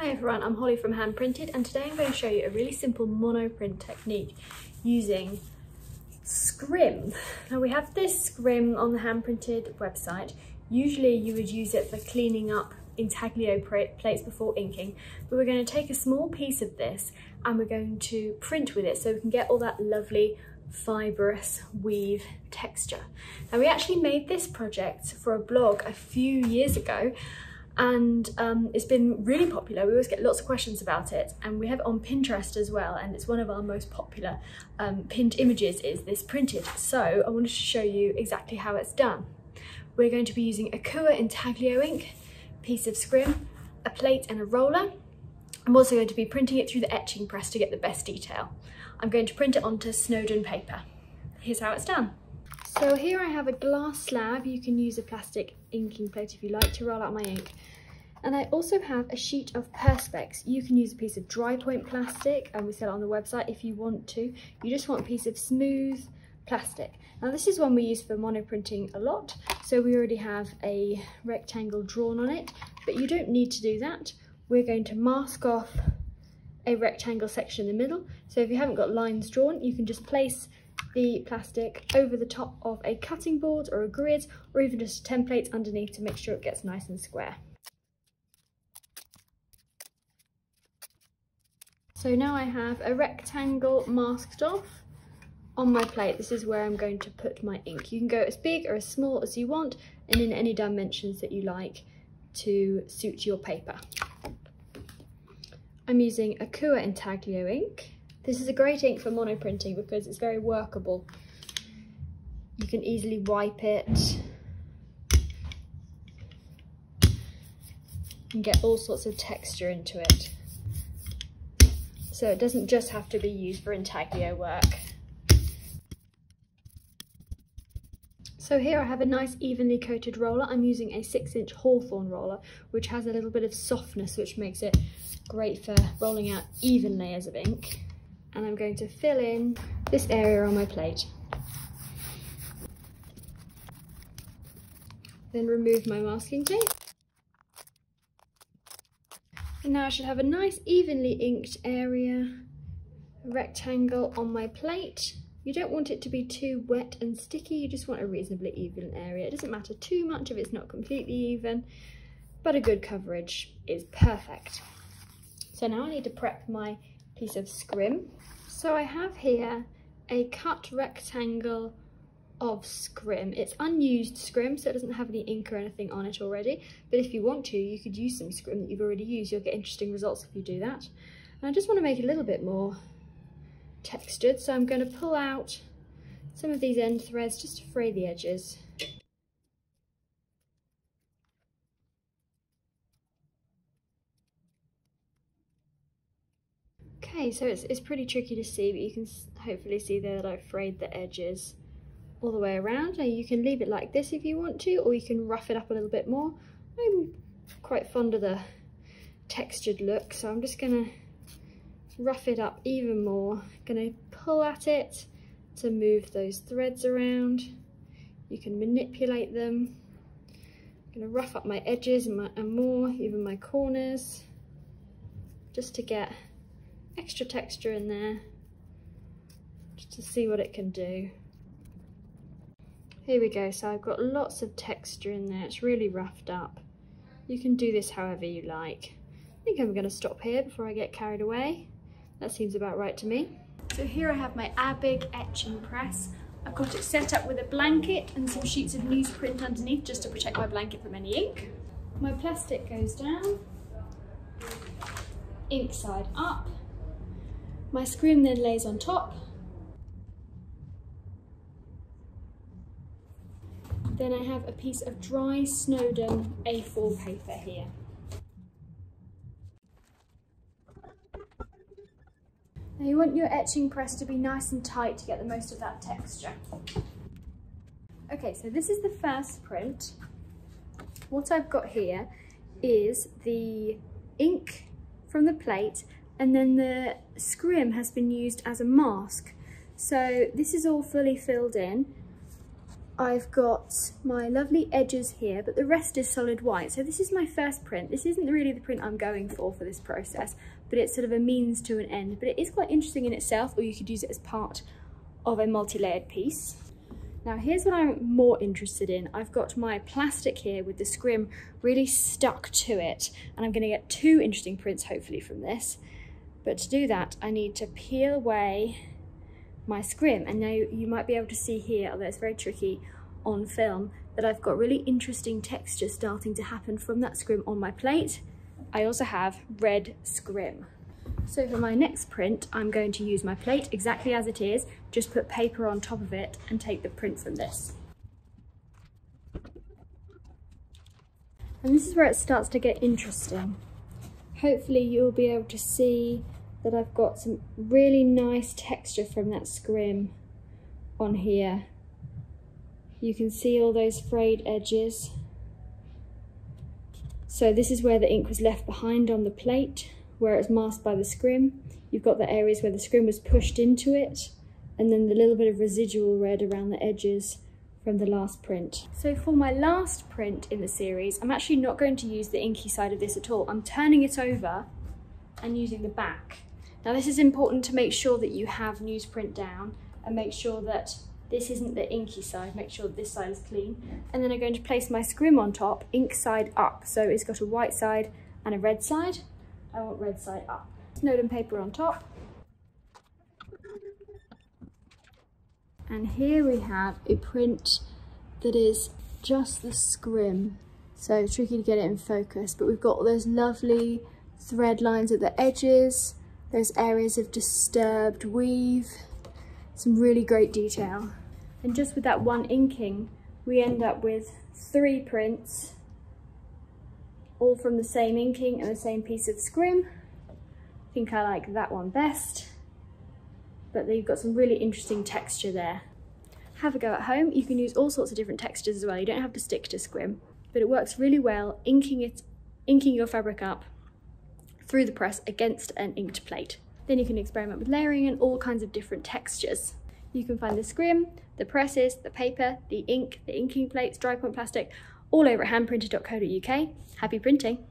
Hi everyone, I'm Holly from Handprinted and today I'm going to show you a really simple monoprint technique using scrim. Now we have this scrim on the Handprinted website. Usually you would use it for cleaning up intaglio plates before inking, but we're going to take a small piece of this and we're going to print with it so we can get all that lovely fibrous weave texture. Now we actually made this project for a blog a few years ago and um, it's been really popular. We always get lots of questions about it and we have it on Pinterest as well and it's one of our most popular um, pinned images is this printed. So I wanted to show you exactly how it's done. We're going to be using Akua Intaglio ink, piece of scrim, a plate and a roller. I'm also going to be printing it through the etching press to get the best detail. I'm going to print it onto Snowden paper. Here's how it's done. So here I have a glass slab. You can use a plastic inking plate if you like to roll out my ink. And I also have a sheet of Perspex. You can use a piece of dry point plastic and we sell it on the website if you want to. You just want a piece of smooth plastic. Now this is one we use for monoprinting a lot. So we already have a rectangle drawn on it, but you don't need to do that. We're going to mask off a rectangle section in the middle. So if you haven't got lines drawn, you can just place the plastic over the top of a cutting board or a grid or even just a template underneath to make sure it gets nice and square. So now I have a rectangle masked off on my plate. This is where I'm going to put my ink. You can go as big or as small as you want and in any dimensions that you like to suit your paper. I'm using Akua Intaglio ink. This is a great ink for monoprinting because it's very workable. You can easily wipe it and get all sorts of texture into it. So it doesn't just have to be used for intaglio work. So here I have a nice evenly coated roller. I'm using a six inch Hawthorn roller, which has a little bit of softness, which makes it great for rolling out even layers of ink. And I'm going to fill in this area on my plate. Then remove my masking tape. And now I should have a nice evenly inked area, rectangle on my plate. You don't want it to be too wet and sticky, you just want a reasonably even area. It doesn't matter too much if it's not completely even, but a good coverage is perfect. So now I need to prep my piece of scrim. So I have here a cut rectangle of scrim. It's unused scrim, so it doesn't have any ink or anything on it already. But if you want to, you could use some scrim that you've already used. You'll get interesting results if you do that. And I just want to make it a little bit more textured, so I'm going to pull out some of these end threads just to fray the edges. Okay, so it's, it's pretty tricky to see, but you can hopefully see there that I've frayed the edges all the way around. Now you can leave it like this if you want to, or you can rough it up a little bit more. I'm quite fond of the textured look, so I'm just gonna rough it up even more. Gonna pull at it to move those threads around. You can manipulate them. I'm gonna rough up my edges and, my, and more, even my corners, just to get extra texture in there, just to see what it can do. Here we go, so I've got lots of texture in there, it's really roughed up. You can do this however you like. I think I'm gonna stop here before I get carried away. That seems about right to me. So here I have my Abig etching press. I've got it set up with a blanket and some sheets of newsprint underneath just to protect my blanket from any ink. My plastic goes down, ink side up. My scrim then lays on top Then I have a piece of dry Snowden A4 paper here. Now you want your etching press to be nice and tight to get the most of that texture. Okay, so this is the first print. What I've got here is the ink from the plate and then the scrim has been used as a mask. So this is all fully filled in I've got my lovely edges here, but the rest is solid white. So this is my first print. This isn't really the print I'm going for for this process, but it's sort of a means to an end. But it is quite interesting in itself, or you could use it as part of a multi-layered piece. Now here's what I'm more interested in. I've got my plastic here with the scrim really stuck to it, and I'm gonna get two interesting prints hopefully from this. But to do that, I need to peel away my scrim. And now you might be able to see here, although it's very tricky on film, that I've got really interesting texture starting to happen from that scrim on my plate. I also have red scrim. So for my next print, I'm going to use my plate exactly as it is, just put paper on top of it and take the print from this. And this is where it starts to get interesting. Hopefully you'll be able to see that I've got some really nice texture from that scrim on here. You can see all those frayed edges. So this is where the ink was left behind on the plate, where it's masked by the scrim. You've got the areas where the scrim was pushed into it, and then the little bit of residual red around the edges from the last print. So for my last print in the series, I'm actually not going to use the inky side of this at all. I'm turning it over and using the back. Now this is important to make sure that you have newsprint down and make sure that this isn't the inky side, make sure this side is clean. And then I'm going to place my scrim on top, ink side up. So it's got a white side and a red side. I want red side up. Snowden paper on top. And here we have a print that is just the scrim. So tricky to get it in focus, but we've got those lovely thread lines at the edges, those areas of disturbed weave, some really great detail. And just with that one inking, we end up with three prints, all from the same inking and the same piece of scrim. I think I like that one best, but they've got some really interesting texture there. Have a go at home. You can use all sorts of different textures as well. You don't have to stick to scrim, but it works really well inking it, inking your fabric up through the press against an inked plate. Then you can experiment with layering and all kinds of different textures. You can find the scrim, the presses, the paper, the ink, the inking plates, dry point plastic, all over at handprinted.co.uk. Happy printing!